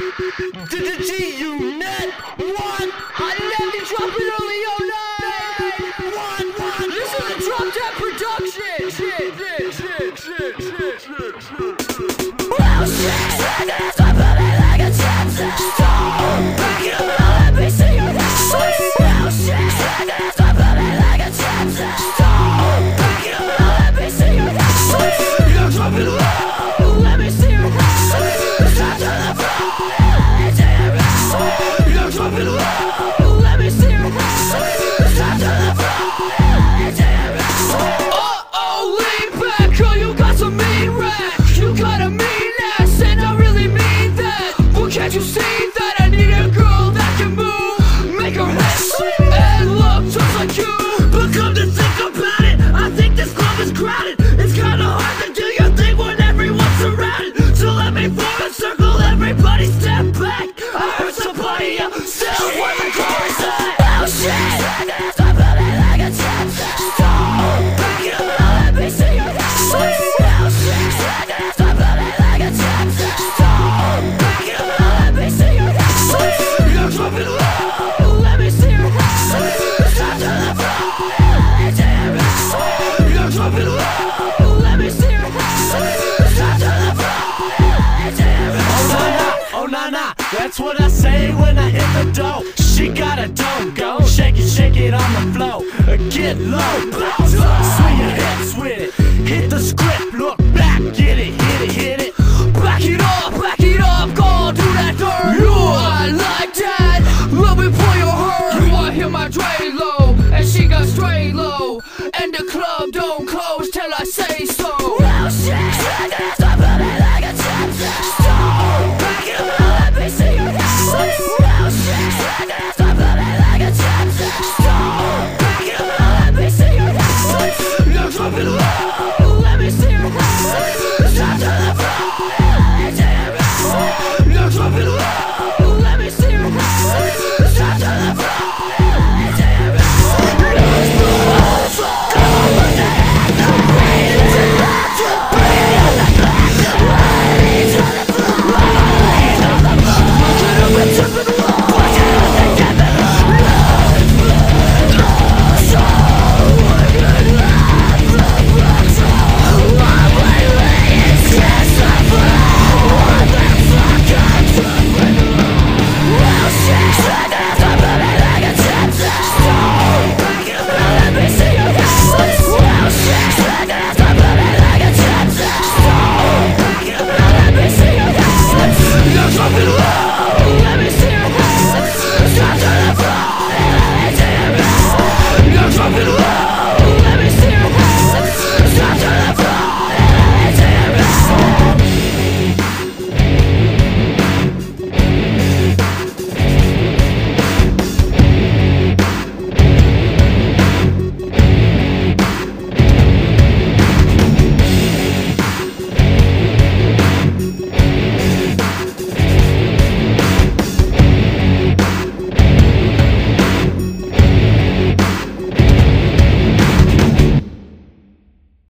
G unit. One. I let me drop it early night. One, one. This is a drop dead production. Shit, shit, shit, shit, shit, shit, shit. Oh shit! That's what It's kinda hard to do your thing when everyone's around So let me form a circle, everybody step back. I heard somebody else that's what I say when I hit the dough. She got a dough, go shake it, shake it on the floor. Uh, Get low, blow, swing your hips with it. Hit the script, look back, get it, hit it, hit it. Back it up, back it up, go do that dirt. You I like that. Let me pull your hurt. You want hear my Dre low, and she got straight low. And the club don't close till I say